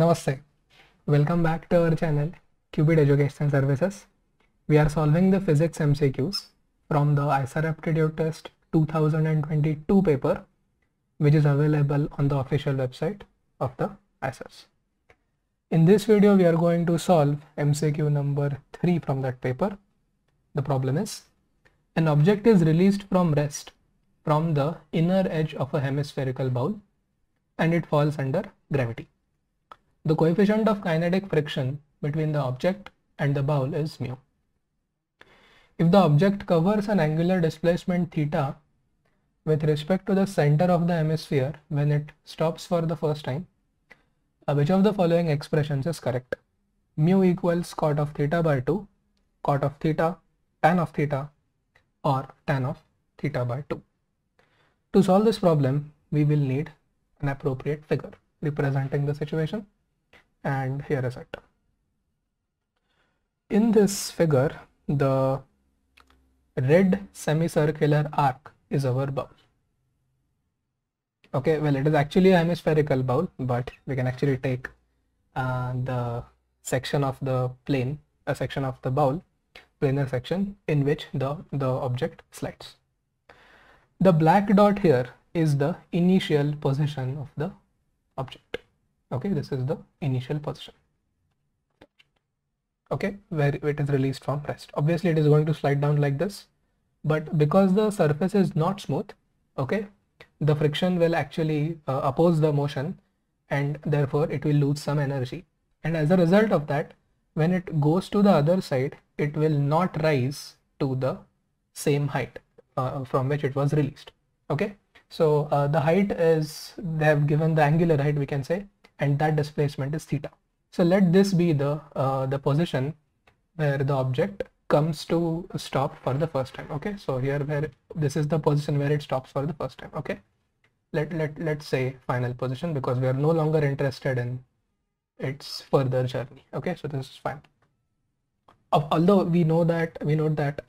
Namaste. Welcome back to our channel Qubit Education Services. We are solving the physics MCQs from the IISER Aptitude Test 2022 paper which is available on the official website of the IISERs. In this video we are going to solve MCQ number 3 from that paper. The problem is an object is released from rest from the inner edge of a hemispherical bowl and it falls under gravity. The coefficient of kinetic friction between the object and the bowl is mu. If the object covers an angular displacement theta with respect to the center of the hemisphere when it stops for the first time, uh, which of the following expressions is correct? Mu equals cot of theta by 2, cot of theta, tan of theta or tan of theta by 2. To solve this problem, we will need an appropriate figure representing the situation and here is it. In this figure, the red semicircular arc is our bowl. Okay, well it is actually a hemispherical bowl, but we can actually take uh, the section of the plane, a section of the bowl, planar section in which the, the object slides. The black dot here is the initial position of the object okay this is the initial position. Okay where it is released from rest. Obviously it is going to slide down like this but because the surface is not smooth okay the friction will actually uh, oppose the motion and therefore it will lose some energy. And as a result of that when it goes to the other side it will not rise to the same height uh, from which it was released. Okay so uh, the height is they have given the angular height we can say and that displacement is theta. So let this be the, uh, the position where the object comes to stop for the first time. Okay, so here where this is the position where it stops for the first time. Okay, let, let, let's say final position because we are no longer interested in its further journey. Okay, so this is fine. Although we know that we know that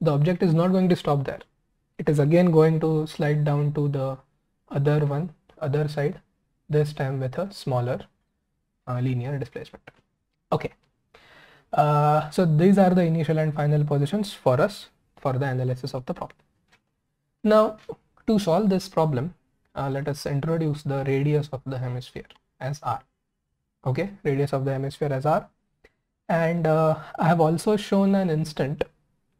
the object is not going to stop there. It is again going to slide down to the other one, other side this time with a smaller uh, linear displacement. Okay, uh, so these are the initial and final positions for us for the analysis of the problem. Now to solve this problem, uh, let us introduce the radius of the hemisphere as r. Okay, radius of the hemisphere as r. And uh, I have also shown an instant,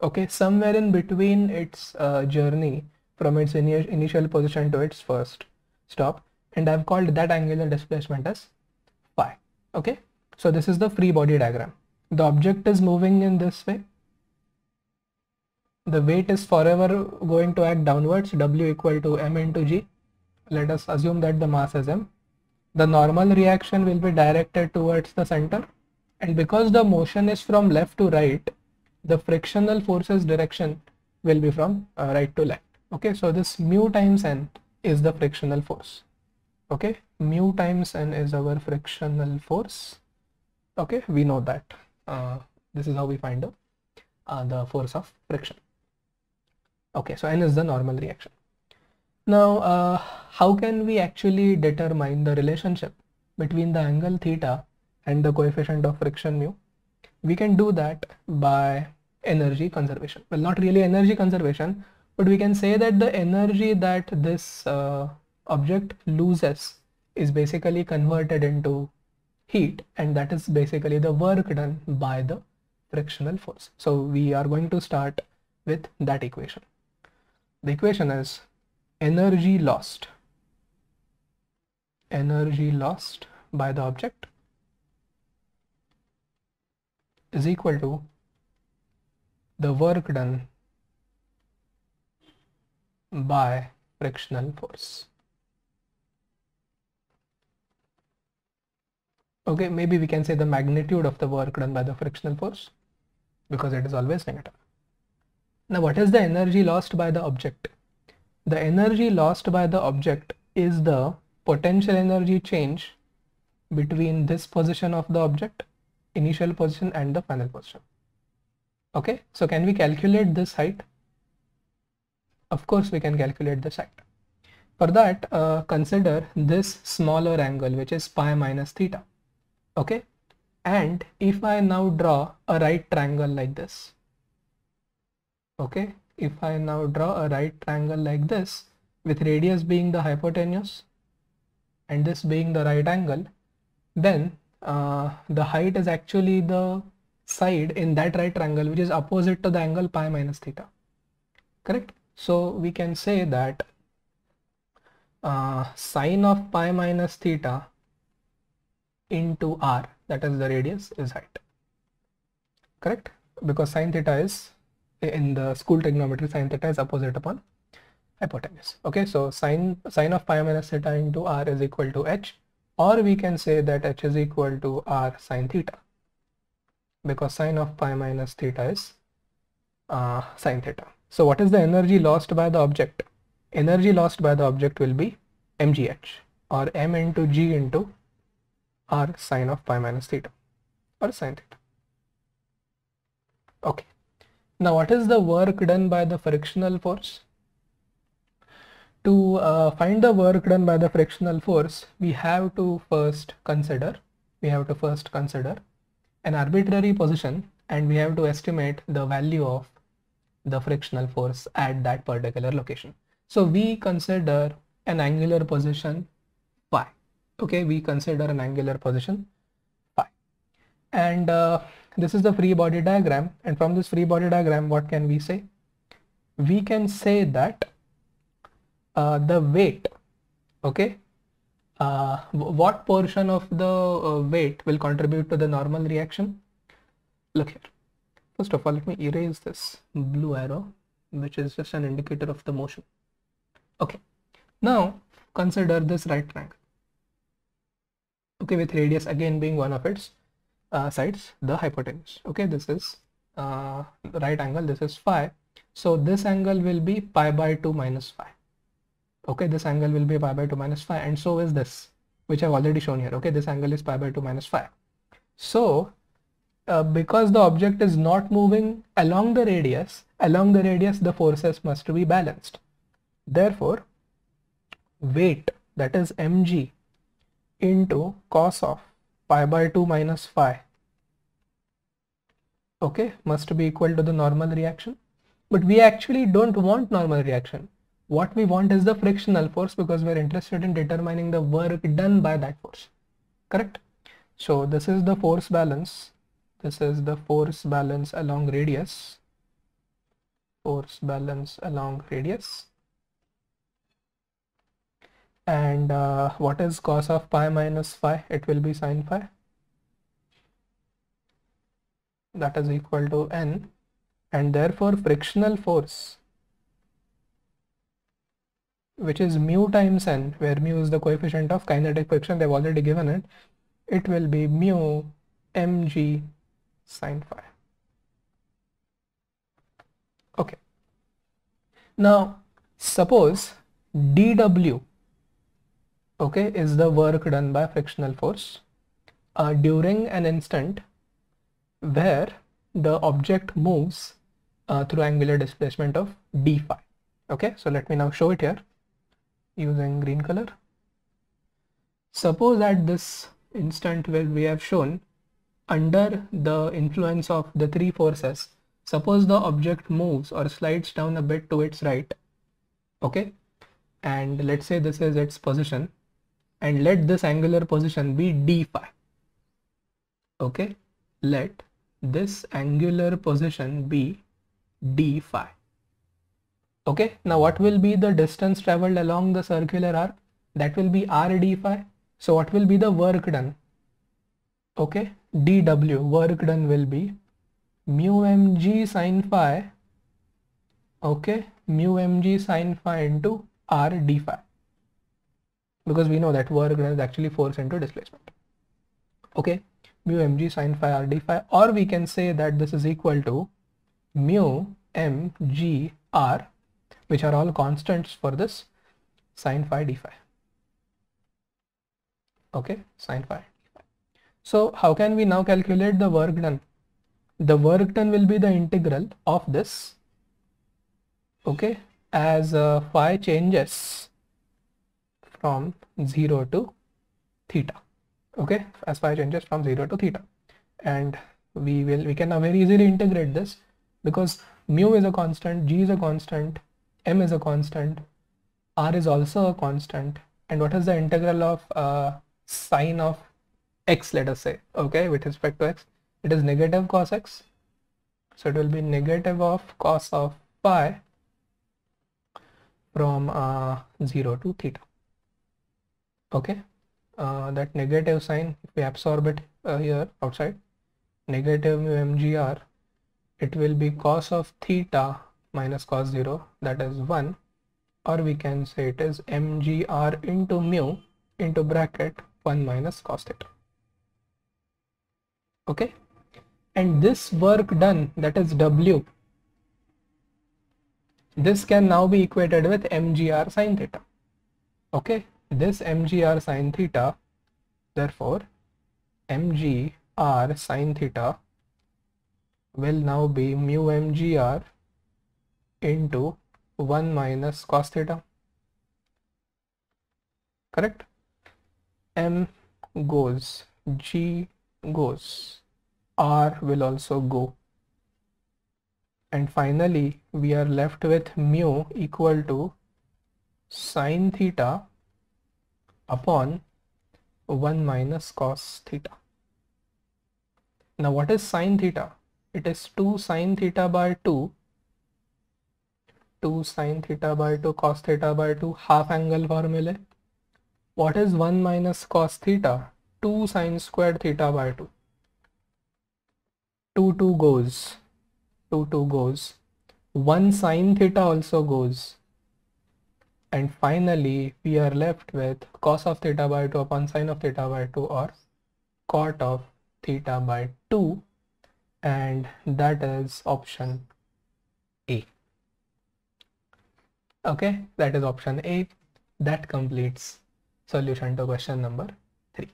okay, somewhere in between its uh, journey from its ini initial position to its first stop and I've called that angular displacement as phi. Okay, so this is the free body diagram. The object is moving in this way. The weight is forever going to act downwards, W equal to m into g. Let us assume that the mass is m. The normal reaction will be directed towards the center and because the motion is from left to right, the frictional forces direction will be from uh, right to left. Okay, so this mu times n is the frictional force okay mu times n is our frictional force. Okay we know that. Uh, this is how we find the, uh, the force of friction. Okay so n is the normal reaction. Now uh, how can we actually determine the relationship between the angle theta and the coefficient of friction mu? We can do that by energy conservation. Well not really energy conservation but we can say that the energy that this uh, object loses is basically converted into heat and that is basically the work done by the frictional force. So we are going to start with that equation. The equation is energy lost energy lost by the object is equal to the work done by frictional force. Okay maybe we can say the magnitude of the work done by the frictional force because it is always negative. Now what is the energy lost by the object? The energy lost by the object is the potential energy change between this position of the object initial position and the final position. Okay so can we calculate this height? Of course we can calculate this height. For that uh, consider this smaller angle which is pi minus theta okay? And if I now draw a right triangle like this okay? If I now draw a right triangle like this with radius being the hypotenuse and this being the right angle then uh, the height is actually the side in that right triangle which is opposite to the angle pi minus theta. Correct? So we can say that uh, sine of pi minus theta into r that is the radius is height. Correct? Because sine theta is in the school trigonometry sine theta is opposite upon hypotenuse. Okay so sine sine of pi minus theta into r is equal to h or we can say that h is equal to r sine theta because sine of pi minus theta is uh, sine theta. So what is the energy lost by the object? Energy lost by the object will be mgh or m into g into r sine of pi minus theta or sine theta. Okay. Now what is the work done by the frictional force? To uh, find the work done by the frictional force, we have to first consider, we have to first consider an arbitrary position and we have to estimate the value of the frictional force at that particular location. So we consider an angular position. Okay, we consider an angular position phi. And uh, this is the free body diagram. And from this free body diagram, what can we say? We can say that uh, the weight, okay, uh, what portion of the uh, weight will contribute to the normal reaction? Look here. First of all, let me erase this blue arrow, which is just an indicator of the motion. Okay, now consider this right triangle. Okay, with radius again being one of its uh, sides, the hypotenuse. Okay, this is uh, right angle, this is phi. So this angle will be pi by 2 minus phi. Okay, this angle will be pi by 2 minus phi and so is this, which I've already shown here. Okay, this angle is pi by 2 minus phi. So uh, because the object is not moving along the radius, along the radius the forces must be balanced. Therefore, weight that is mg into cos of pi by 2 minus phi. Okay must be equal to the normal reaction. But we actually don't want normal reaction. What we want is the frictional force because we're interested in determining the work done by that force. Correct? So this is the force balance. This is the force balance along radius. Force balance along radius and uh, what is cos of pi minus phi? It will be sine phi. That is equal to n. And therefore frictional force which is mu times n where mu is the coefficient of kinetic friction they've already given it it will be mu mg sine phi. Okay. Now suppose dw okay is the work done by frictional force? Uh, during an instant where the object moves uh, through angular displacement of d phi. Okay so let me now show it here using green color. Suppose at this instant where we have shown under the influence of the three forces suppose the object moves or slides down a bit to its right. Okay and let's say this is its position and let this angular position be d phi. Okay? Let this angular position be d phi. Okay? Now what will be the distance traveled along the circular arc? That will be r d phi. So what will be the work done? Okay? dw work done will be mu mg sine phi okay? Mu mg sine phi into r d phi because we know that work done is actually force into displacement. Okay mu mg sine phi r d phi or we can say that this is equal to mu m g r which are all constants for this sine phi d phi. Okay sine phi. So how can we now calculate the work done? The work done will be the integral of this okay as uh, phi changes from 0 to theta okay? As phi changes from 0 to theta. And we will we can now very easily integrate this because mu is a constant g is a constant m is a constant r is also a constant. And what is the integral of uh, sine of x let us say okay with respect to x? It is negative cos x. So it will be negative of cos of phi from uh, 0 to theta okay. Uh, that negative sign if we absorb it uh, here outside negative mu mgr it will be cos of theta minus cos 0 that is 1 or we can say it is mgr into mu into bracket 1 minus cos theta. Okay? And this work done that is w this can now be equated with mgr sine theta. Okay this mgr sine theta therefore mg r sine theta will now be mu mgr into 1 minus cos theta. Correct? M goes g goes r will also go. And finally we are left with mu equal to sine theta upon 1 minus cos theta now what is sine theta? It is 2 sine theta by 2 2 sine theta by 2 cos theta by 2 half angle formula. What is 1 minus cos theta? 2 sine squared theta by 2. 2 2 goes. 2 2 goes. 1 sine theta also goes. And finally we are left with cos of theta by 2 upon sine of theta by 2 or cot of theta by 2 and that is option A. Okay, that is option A. That completes solution to question number 3.